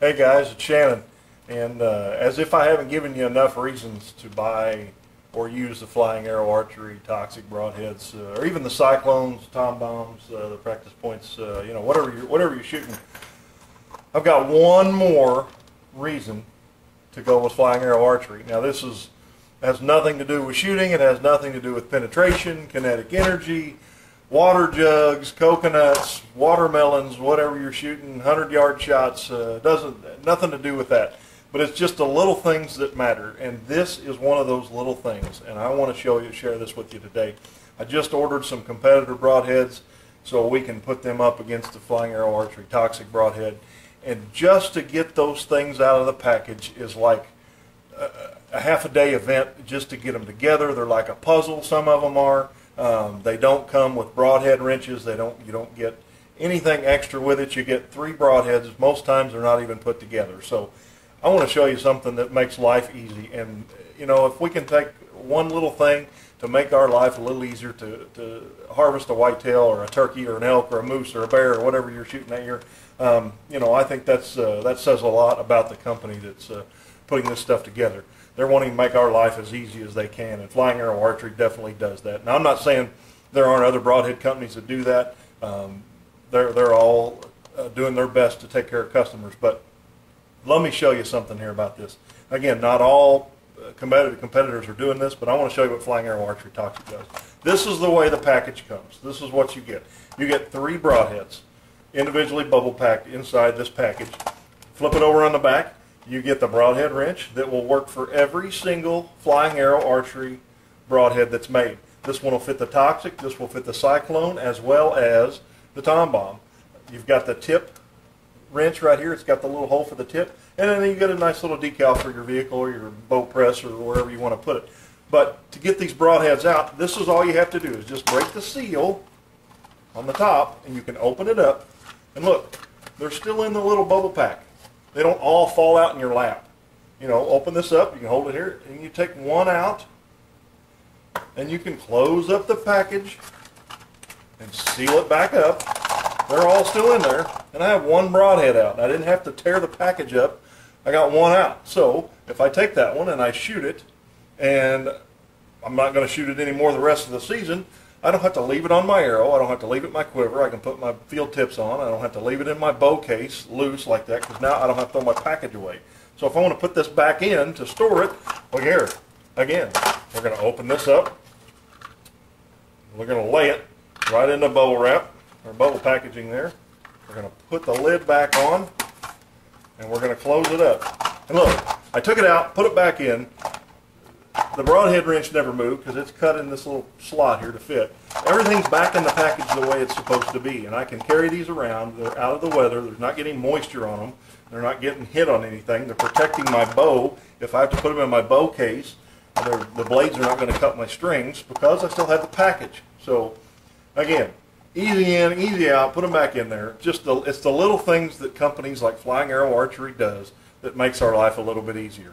Hey guys, it's Shannon. And uh, as if I haven't given you enough reasons to buy or use the Flying Arrow Archery Toxic Broadheads, uh, or even the Cyclones, Tom Bombs, uh, the practice points, uh, you know, whatever you're, whatever you're shooting, I've got one more reason to go with Flying Arrow Archery. Now this is has nothing to do with shooting. It has nothing to do with penetration, kinetic energy, water jugs, coconuts, watermelons, whatever you're shooting, hundred yard shots. Uh, doesn't nothing to do with that. But it's just the little things that matter, and this is one of those little things. And I want to show you, share this with you today. I just ordered some competitor broadheads so we can put them up against the Flying Arrow Archery Toxic Broadhead. And just to get those things out of the package is like a, a half a day event just to get them together. They're like a puzzle. Some of them are. Um, they don't come with broadhead wrenches. They don't. You don't get anything extra with it. You get three broadheads. Most times they're not even put together. So I want to show you something that makes life easy. And you know, if we can take one little thing to make our life a little easier to, to harvest a whitetail or a turkey or an elk or a moose or a bear or whatever you're shooting at here, um, you know, I think that's uh, that says a lot about the company that's uh, putting this stuff together. They're wanting to make our life as easy as they can, and Flying Arrow Archery definitely does that. Now, I'm not saying there aren't other broadhead companies that do that. Um, they're they're all uh, doing their best to take care of customers, but let me show you something here about this. Again, not all uh, competitive competitors are doing this, but I want to show you what Flying Arrow Archery Toxic does. This is the way the package comes. This is what you get. You get three broadheads, individually bubble packed inside this package. Flip it over on the back. You get the broadhead wrench that will work for every single Flying Arrow Archery broadhead that's made. This one will fit the Toxic, this will fit the Cyclone, as well as the Tom Bomb. You've got the tip wrench right here. It's got the little hole for the tip. And then you get a nice little decal for your vehicle or your boat press or wherever you want to put it. But to get these broadheads out, this is all you have to do is just break the seal on the top and you can open it up. And look, they're still in the little bubble pack. They don't all fall out in your lap. You know, open this up, you can hold it here, and you take one out, and you can close up the package and seal it back up. They're all still in there, and I have one broadhead out. I didn't have to tear the package up. I got one out. So if I take that one and I shoot it, and I'm not going to shoot it anymore the rest of the season, I don't have to leave it on my arrow. I don't have to leave it in my quiver. I can put my field tips on. I don't have to leave it in my bow case loose like that because now I don't have to throw my package away. So if I want to put this back in to store it, well here, again, we're going to open this up. We're going to lay it right in the bubble wrap, or bubble packaging there. We're going to put the lid back on, and we're going to close it up. And look, I took it out, put it back in, the broadhead wrench never moved because it's cut in this little slot here to fit. Everything's back in the package the way it's supposed to be, and I can carry these around. They're out of the weather. There's not getting moisture on them. They're not getting hit on anything. They're protecting my bow. If I have to put them in my bow case, the blades are not going to cut my strings because I still have the package. So, again, easy in, easy out. Put them back in there. Just the, it's the little things that companies like Flying Arrow Archery does that makes our life a little bit easier.